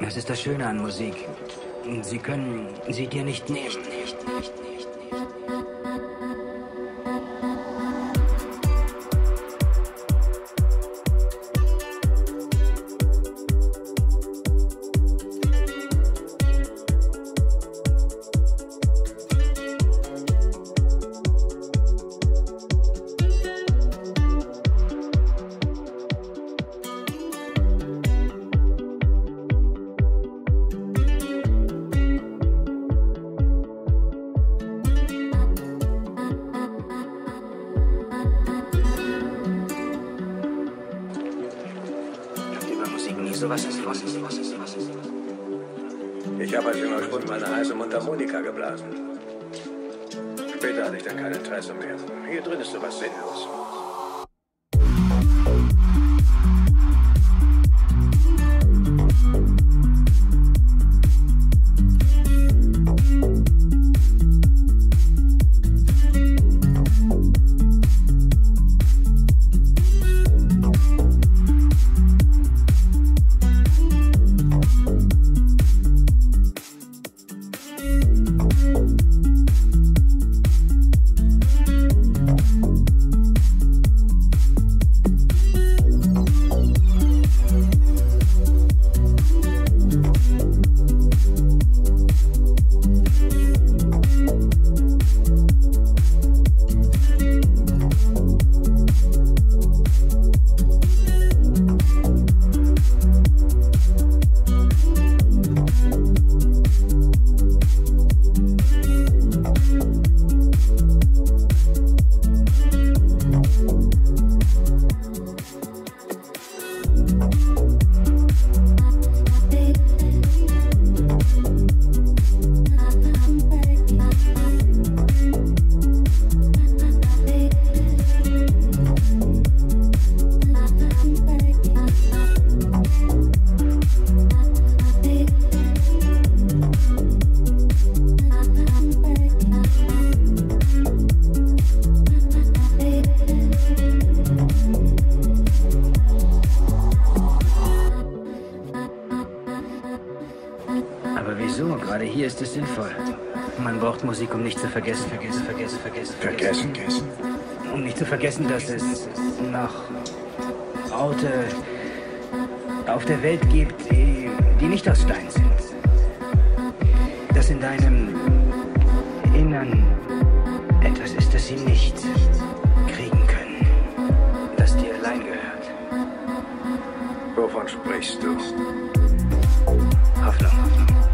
Das ist das Schöne an Musik. Sie können sie dir nicht nehmen. Über was ist, was ist, was ist, was ist. Ich habe als junger Schwund meine heiße Mundharmonika geblasen. Später hatte ich dann kein Interesse mehr. Hier drin ist sowas sinnlos. Vergessen, vergessen, vergessen, vergessen. Vergessen, vergessen. Um nicht zu vergessen, dass es noch Orte auf der Welt gibt, die, die nicht aus Stein sind. Dass in deinem Innern etwas ist, das sie nicht kriegen können. Das dir allein gehört. Wovon sprichst du? Hoffnung. Thank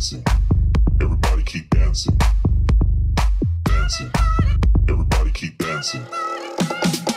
dancing. Everybody keep dancing. Dancing. Everybody keep dancing.